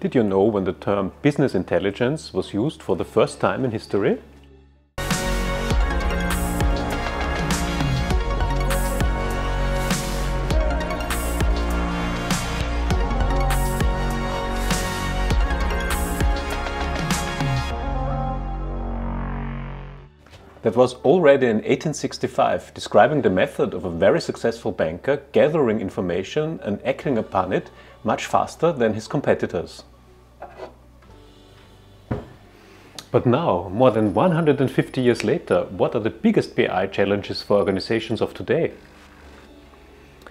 Did you know when the term business intelligence was used for the first time in history? That was already in 1865, describing the method of a very successful banker gathering information and acting upon it much faster than his competitors. But now, more than 150 years later, what are the biggest BI challenges for organizations of today?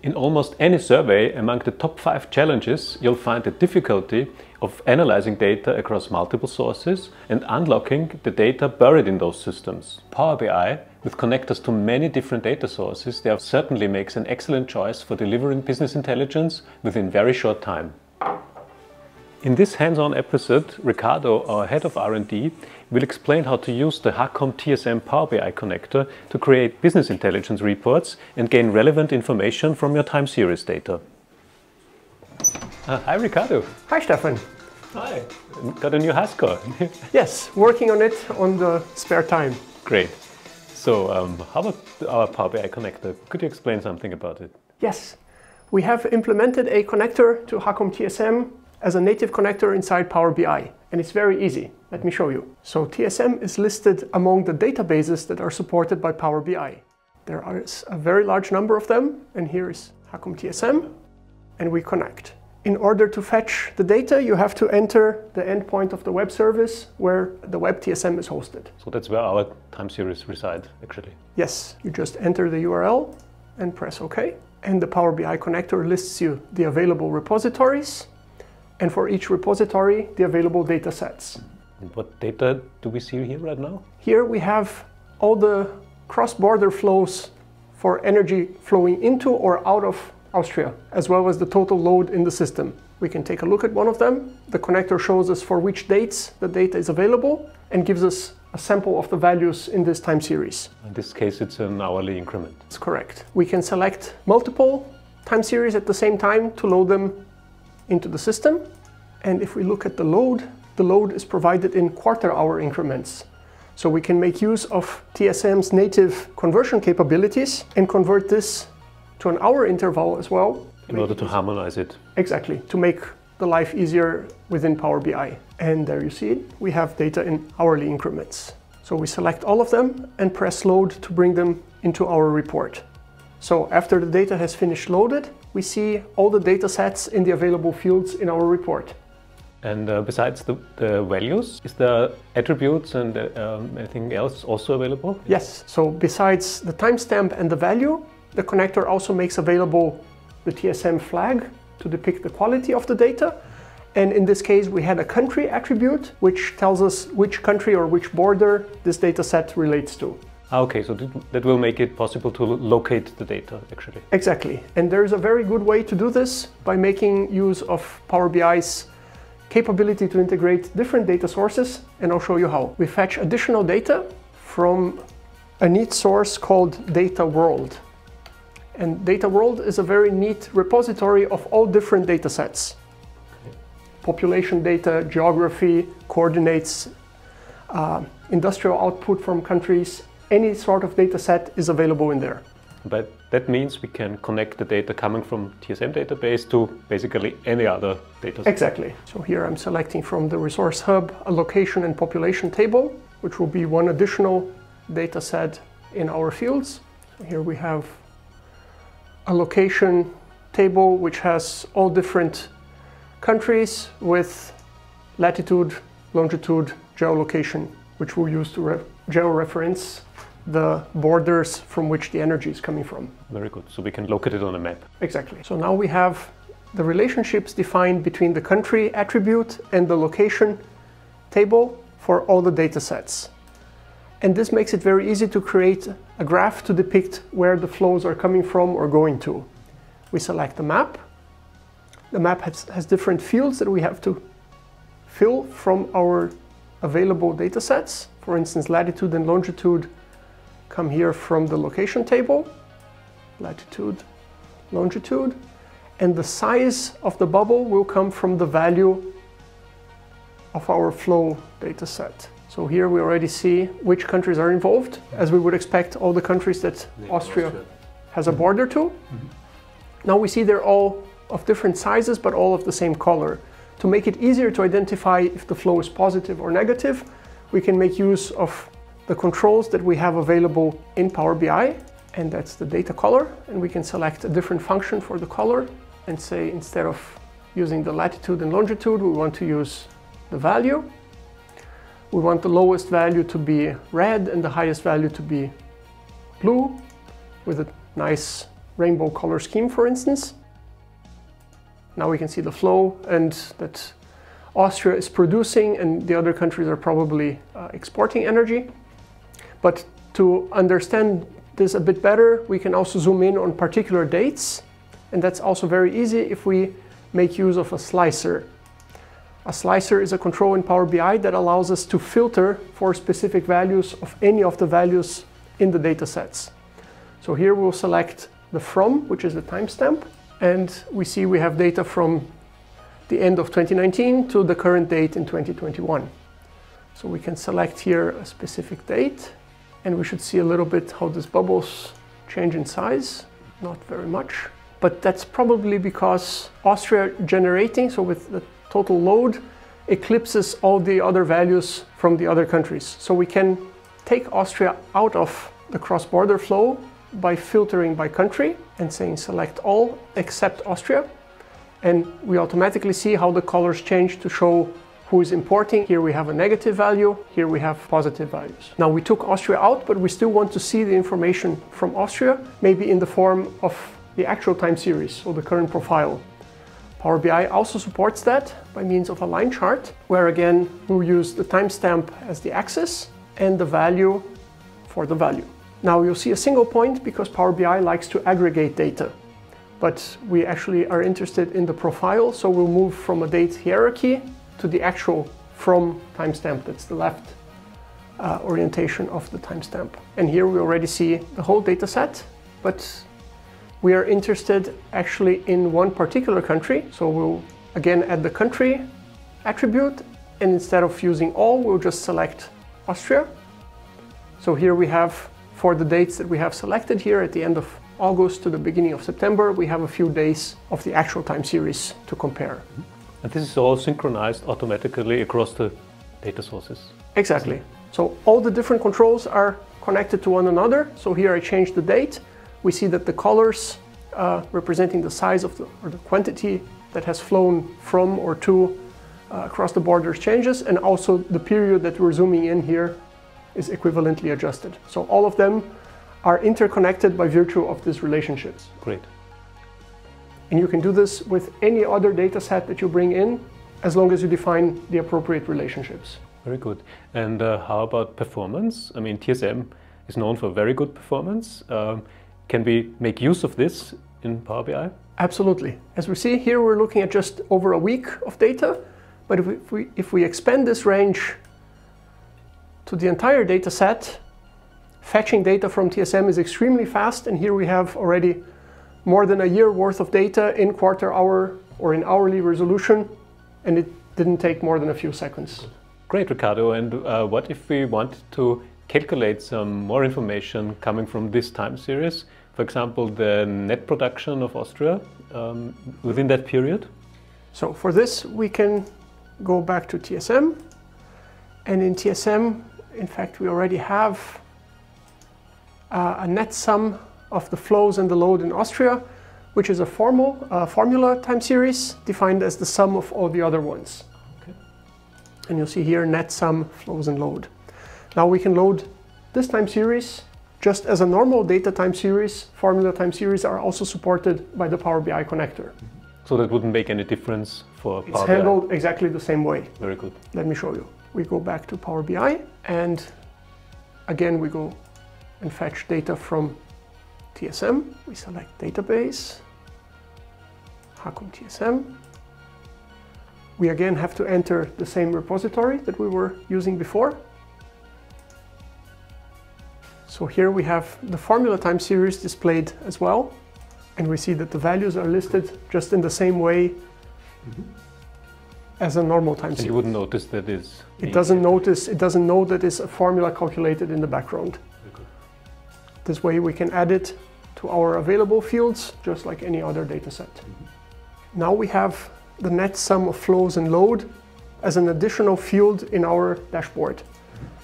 In almost any survey, among the top five challenges, you'll find the difficulty of analyzing data across multiple sources and unlocking the data buried in those systems. Power BI, with connectors to many different data sources, there certainly makes an excellent choice for delivering business intelligence within very short time. In this hands-on episode, Ricardo, our head of R&D, will explain how to use the HAKOM TSM Power BI connector to create business intelligence reports and gain relevant information from your time series data. Uh, hi, Ricardo. Hi, Stefan. Hi. Got a new Haskell. yes, working on it on the spare time. Great. So, um, how about our Power BI connector? Could you explain something about it? Yes. We have implemented a connector to HAKOM TSM as a native connector inside Power BI. And it's very easy. Let me show you. So TSM is listed among the databases that are supported by Power BI. There are a very large number of them, and here is HAKOM TSM, and we connect. In order to fetch the data, you have to enter the endpoint of the web service where the web TSM is hosted. So that's where our time series reside, actually. Yes, you just enter the URL and press OK. And the Power BI connector lists you the available repositories and for each repository, the available data sets. And what data do we see here right now? Here we have all the cross-border flows for energy flowing into or out of Austria, as well as the total load in the system. We can take a look at one of them. The connector shows us for which dates the data is available and gives us a sample of the values in this time series. In this case, it's an hourly increment. That's correct. We can select multiple time series at the same time to load them into the system. And if we look at the load, the load is provided in quarter hour increments. So we can make use of TSM's native conversion capabilities and convert this to an hour interval as well. In order to harmonize it. Exactly, to make the life easier within Power BI. And there you see it, we have data in hourly increments. So we select all of them and press load to bring them into our report. So after the data has finished loaded, we see all the data sets in the available fields in our report. And uh, besides the, the, values, is there attributes and uh, um, anything else also available? Yes, so besides the timestamp and the value, the connector also makes available the TSM flag to depict the quality of the data. And in this case, we had a country attribute, which tells us which country or which border this data set relates to. Ah, okay, so that will make it possible to locate the data, actually. Exactly. And there's a very good way to do this by making use of Power BI's capability to integrate different data sources, and I'll show you how. We fetch additional data from a neat source called Data World. And Data World is a very neat repository of all different data sets. Population data, geography, coordinates, uh, industrial output from countries, any sort of data set is available in there. But that means we can connect the data coming from TSM database to basically any other data. Exactly. So here I'm selecting from the resource hub a location and population table, which will be one additional data set in our fields. Here we have a location table which has all different countries with latitude, longitude, geolocation, which we'll use to re georeference the borders from which the energy is coming from. Very good. So we can locate it on a map. Exactly. So now we have the relationships defined between the country attribute and the location table for all the data sets. And this makes it very easy to create a graph to depict where the flows are coming from or going to. We select the map. The map has, has different fields that we have to fill from our available data sets. For instance, latitude and longitude come here from the location table, latitude, longitude, and the size of the bubble will come from the value of our flow data set. So here we already see which countries are involved, as we would expect all the countries that Austria has a border to. Now we see they're all of different sizes, but all of the same color. To make it easier to identify if the flow is positive or negative, we can make use of the controls that we have available in Power BI, and that's the data color. And we can select a different function for the color and say instead of using the latitude and longitude, we want to use the value. We want the lowest value to be red and the highest value to be blue with a nice rainbow color scheme, for instance. Now we can see the flow and that Austria is producing and the other countries are probably uh, exporting energy. But to understand this a bit better, we can also zoom in on particular dates. And that's also very easy if we make use of a slicer. A slicer is a control in Power BI that allows us to filter for specific values of any of the values in the data sets. So here we'll select the from, which is the timestamp, and we see we have data from the end of 2019 to the current date in 2021. So we can select here a specific date and we should see a little bit how these bubbles change in size, not very much. But that's probably because Austria generating, so with the total load, eclipses all the other values from the other countries. So we can take Austria out of the cross-border flow by filtering by country and saying select all except Austria. And we automatically see how the colors change to show who is importing. Here we have a negative value, here we have positive values. Now we took Austria out, but we still want to see the information from Austria, maybe in the form of the actual time series or the current profile. Power BI also supports that by means of a line chart, where again we use the timestamp as the axis and the value for the value. Now you'll see a single point because Power BI likes to aggregate data. But we actually are interested in the profile, so we'll move from a date hierarchy to the actual from timestamp. That's the left uh, orientation of the timestamp. And here we already see the whole data set, but we are interested actually in one particular country. So we'll again add the country attribute, and instead of using all, we'll just select Austria. So here we have for the dates that we have selected here at the end of August to the beginning of September, we have a few days of the actual time series to compare. And this is all synchronized automatically across the data sources. Exactly. So all the different controls are connected to one another. So here I change the date. We see that the colors uh, representing the size of the, or the quantity that has flown from or to uh, across the borders changes and also the period that we're zooming in here is equivalently adjusted. So all of them are interconnected by virtue of these relationships. Great. And you can do this with any other data set that you bring in as long as you define the appropriate relationships. Very good. And uh, how about performance? I mean, TSM is known for very good performance. Um, can we make use of this in Power BI? Absolutely. As we see here, we're looking at just over a week of data. But if we, if we, if we expand this range to the entire data set, fetching data from TSM is extremely fast. And here we have already more than a year worth of data in quarter hour or in hourly resolution. And it didn't take more than a few seconds. Great, Ricardo. And uh, what if we want to calculate some more information coming from this time series? For example, the net production of Austria um, within that period? So for this, we can go back to TSM. And in TSM, in fact, we already have uh, a net sum of the flows and the load in Austria, which is a formal uh, formula time series defined as the sum of all the other ones. Okay. And you'll see here net sum flows and load. Now we can load this time series just as a normal data time series. Formula time series are also supported by the Power BI connector. So that wouldn't make any difference for Power It's handled exactly the same way. Very good. Let me show you. We go back to Power BI and again we go and fetch data from TSM. We select database, HAKOM TSM. We again have to enter the same repository that we were using before. So here we have the formula time series displayed as well. And we see that the values are listed just in the same way mm -hmm. as a normal time And series. you wouldn't notice that is. It doesn't notice, it doesn't know that it's a formula calculated in the background. This way we can add it to our available fields, just like any other data set. Now we have the net sum of flows and load as an additional field in our dashboard.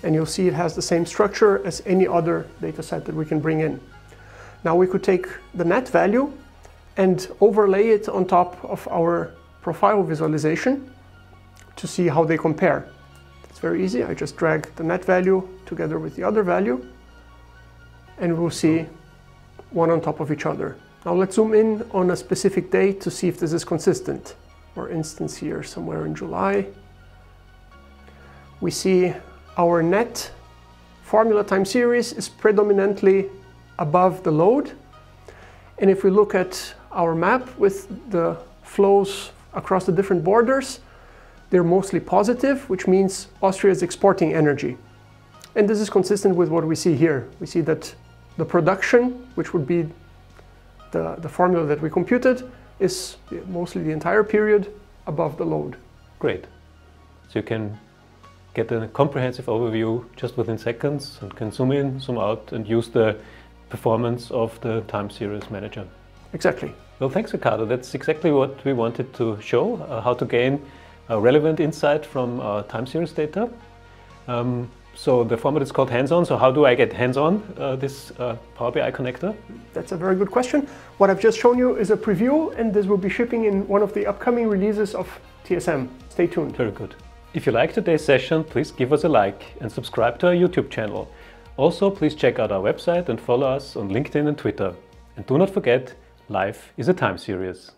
And you'll see it has the same structure as any other data set that we can bring in. Now we could take the net value and overlay it on top of our profile visualization to see how they compare. It's very easy. I just drag the net value together with the other value and we'll see one on top of each other. Now let's zoom in on a specific date to see if this is consistent. For instance here, somewhere in July, we see our net formula time series is predominantly above the load. And if we look at our map with the flows across the different borders, they're mostly positive, which means Austria is exporting energy. And this is consistent with what we see here. We see that the production, which would be the, the formula that we computed, is mostly the entire period above the load. Great. So you can get a comprehensive overview just within seconds and can zoom in, zoom out, and use the performance of the time series manager. Exactly. Well, thanks, Ricardo. That's exactly what we wanted to show uh, how to gain a relevant insight from uh, time series data. Um, so the format is called hands-on. So how do I get hands-on uh, this uh, Power BI connector? That's a very good question. What I've just shown you is a preview, and this will be shipping in one of the upcoming releases of TSM. Stay tuned. Very good. If you like today's session, please give us a like and subscribe to our YouTube channel. Also, please check out our website and follow us on LinkedIn and Twitter. And do not forget, life is a time series.